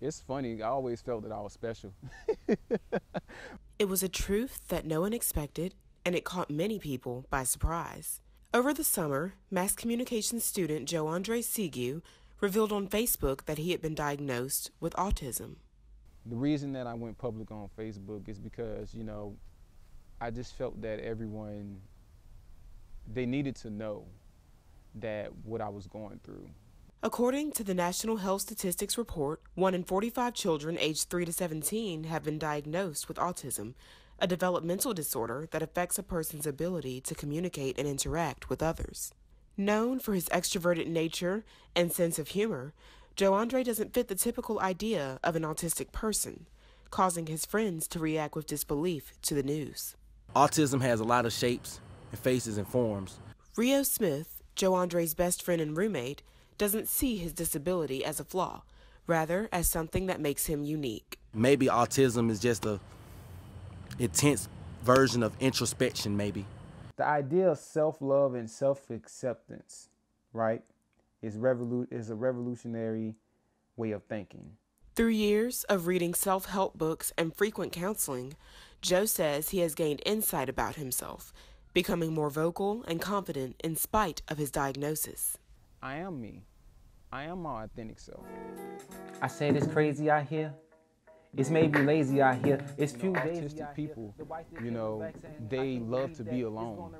It's funny, I always felt that I was special. it was a truth that no one expected, and it caught many people by surprise. Over the summer, mass communication student Joe Andre Sigu revealed on Facebook that he had been diagnosed with autism. The reason that I went public on Facebook is because, you know, I just felt that everyone they needed to know that what I was going through. According to the National Health Statistics Report, 1 in 45 children aged 3 to 17 have been diagnosed with autism, a developmental disorder that affects a person's ability to communicate and interact with others. Known for his extroverted nature and sense of humor, Joe Andre doesn't fit the typical idea of an autistic person, causing his friends to react with disbelief to the news. Autism has a lot of shapes and faces and forms. Rio Smith, Joe Andre's best friend and roommate, doesn't see his disability as a flaw, rather as something that makes him unique. Maybe autism is just a intense version of introspection maybe. The idea of self-love and self-acceptance, right, is revolu- is a revolutionary way of thinking. Through years of reading self-help books and frequent counseling, Joe says he has gained insight about himself, becoming more vocal and confident in spite of his diagnosis. I am me. I am my authentic self. I said it's crazy out here. It's maybe lazy out here. It's few days. Autistic people, you know, they love to be alone.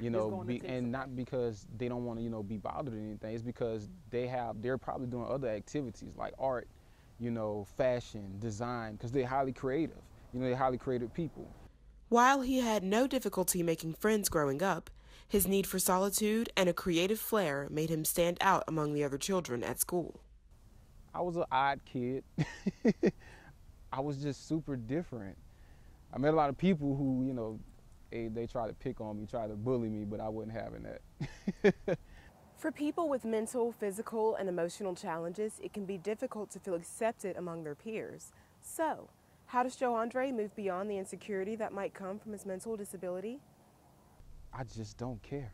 You know, be, and not because they don't want to, you know, be bothered or anything. It's because they have, they're probably doing other activities like art, you know, fashion, design, because they're highly creative. You know, they're highly creative people. While he had no difficulty making friends growing up, his need for solitude and a creative flair made him stand out among the other children at school. I was an odd kid. I was just super different. I met a lot of people who, you know, eh, they, they try to pick on me, try to bully me, but I wasn't having that. For people with mental, physical, and emotional challenges, it can be difficult to feel accepted among their peers. So, how does Joe Andre move beyond the insecurity that might come from his mental disability? I just don't care.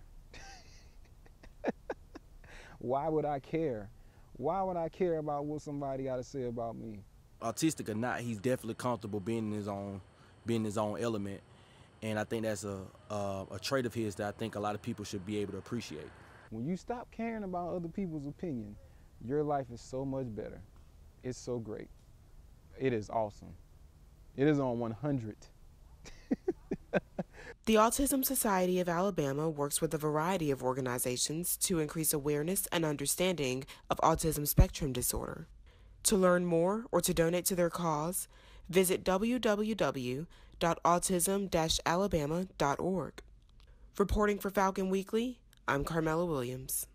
Why would I care? Why would I care about what somebody got to say about me? Autistic or not, he's definitely comfortable being in his own, being his own element, and I think that's a, a a trait of his that I think a lot of people should be able to appreciate. When you stop caring about other people's opinion, your life is so much better. It's so great. It is awesome. It is on 100. The Autism Society of Alabama works with a variety of organizations to increase awareness and understanding of autism spectrum disorder. To learn more or to donate to their cause, visit www.autism-alabama.org. Reporting for Falcon Weekly, I'm Carmela Williams.